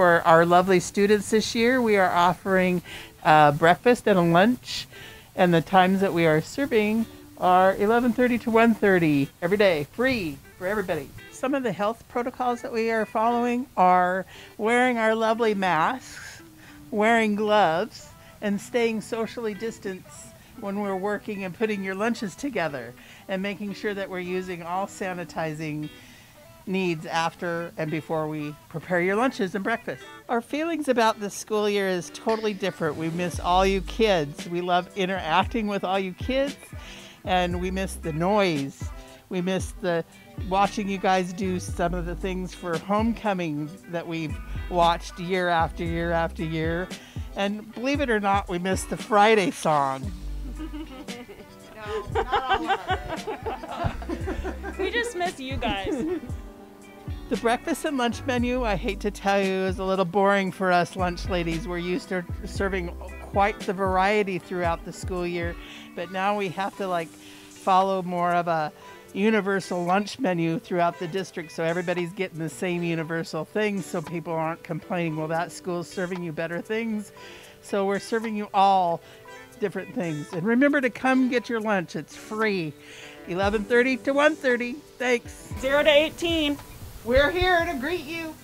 for our lovely students this year. We are offering uh, breakfast and a lunch, and the times that we are serving are 11:30 to 1:30 every day, free for everybody. Some of the health protocols that we are following are wearing our lovely masks, wearing gloves, and staying socially distanced when we're working and putting your lunches together, and making sure that we're using all sanitizing needs after and before we prepare your lunches and breakfast. Our feelings about this school year is totally different. We miss all you kids. We love interacting with all you kids and we miss the noise. We miss the watching you guys do some of the things for homecoming that we've watched year after year after year. And believe it or not, we miss the Friday song. no, not all of we just miss you guys. The breakfast and lunch menu, I hate to tell you, is a little boring for us lunch ladies. We're used to serving quite the variety throughout the school year, but now we have to like follow more of a universal lunch menu throughout the district so everybody's getting the same universal things so people aren't complaining well that school's serving you better things. So we're serving you all different things. And remember to come get your lunch. It's free. 11:30 to 1:30 thanks. 0 to 18 we're here to greet you.